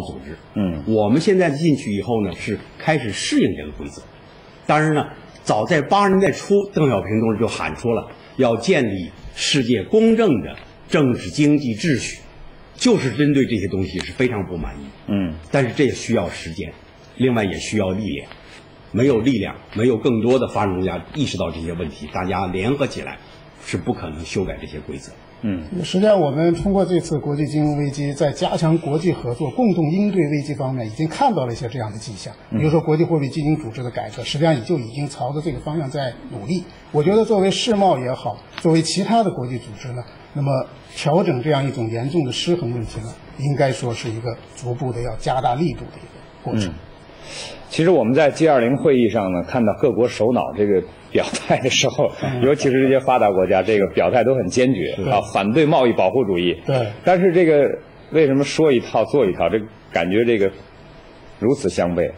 组织。嗯，我们现在进去以后呢，是开始适应这个规则。当然呢，早在八十年代初，邓小平同志就喊出了要建立世界公正的政治经济秩序，就是针对这些东西是非常不满意。嗯，但是这也需要时间，另外也需要力量。没有力量，没有更多的发展中国家意识到这些问题，大家联合起来，是不可能修改这些规则。嗯，实际上，我们通过这次国际金融危机，在加强国际合作、共同应对危机方面，已经看到了一些这样的迹象。比如说，国际货币基金组织的改革，实际上也就已经朝着这个方向在努力。我觉得，作为世贸也好，作为其他的国际组织呢，那么调整这样一种严重的失衡问题呢，应该说是一个逐步的要加大力度的一个过程。嗯其实我们在 G20 会议上呢，看到各国首脑这个表态的时候，尤其是这些发达国家，这个表态都很坚决啊，反对贸易保护主义。对。但是这个为什么说一套做一套？这感觉这个如此相悖。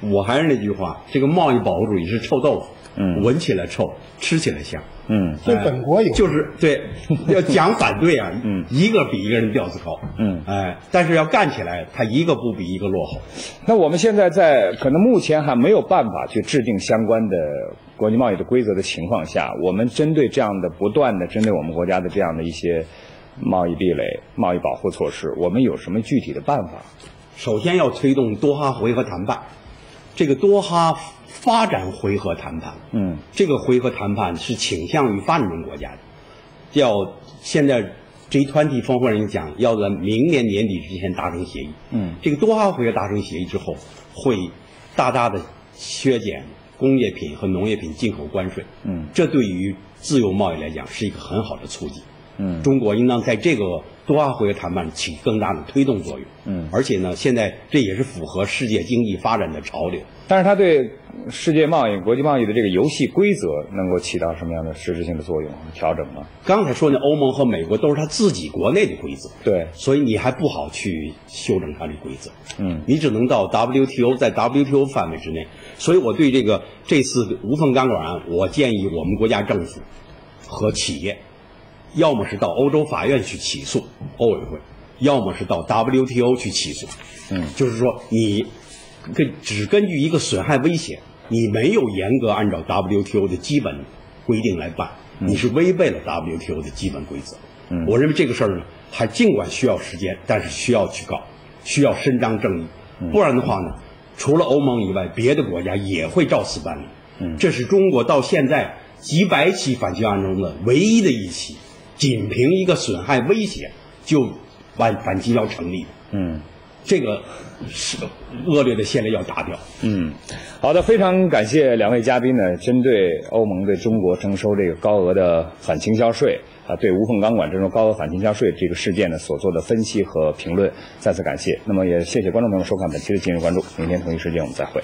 我还是那句话，这个贸易保护主义是臭豆腐，嗯，闻起来臭，吃起来香。嗯，所以本国有。就是对，要讲反对啊，嗯，一个比一个人调子高，嗯，哎，但是要干起来，他一个不比一个落后。那我们现在在可能目前还没有办法去制定相关的国际贸易的规则的情况下，我们针对这样的不断的针对我们国家的这样的一些贸易壁垒、贸易保护措施，我们有什么具体的办法？首先要推动多哈回合谈判，这个多哈。发展回合谈判，嗯，这个回合谈判是倾向于发展中国家的，要现在 G20 峰会人讲，要在明年年底之前达成协议，嗯，这个多哈回合达成协议之后，会大大的削减工业品和农业品进口关税，嗯，这对于自由贸易来讲是一个很好的促进，嗯，中国应当在这个多哈回合谈判起更大的推动作用，嗯，而且呢，现在这也是符合世界经济发展的潮流，但是它对。世界贸易、国际贸易的这个游戏规则能够起到什么样的实质性的作用调整吗？刚才说的欧盟和美国都是他自己国内的规则，对，所以你还不好去修正它的规则，嗯，你只能到 WTO，在 WTO 范围之内。所以我对这个这次无缝钢管案，我建议我们国家政府和企业，要么是到欧洲法院去起诉欧委会，要么是到 WTO 去起诉，嗯，就是说你。根只根据一个损害威胁，你没有严格按照 WTO 的基本规定来办，你是违背了 WTO 的基本规则。嗯，我认为这个事儿呢，还尽管需要时间，但是需要去告，需要伸张正义。不然的话呢，除了欧盟以外，别的国家也会照此办理。嗯，这是中国到现在几百起反倾案中的唯一的一起，仅凭一个损害威胁就反反击要成立。嗯。这个是恶劣的先例要打掉。嗯，好的，非常感谢两位嘉宾呢，针对欧盟对中国征收这个高额的反倾销税啊，对无缝钢管这种高额反倾销税这个事件呢所做的分析和评论，再次感谢。那么也谢谢观众朋友收看本期的今日关注，明天同一时间我们再会。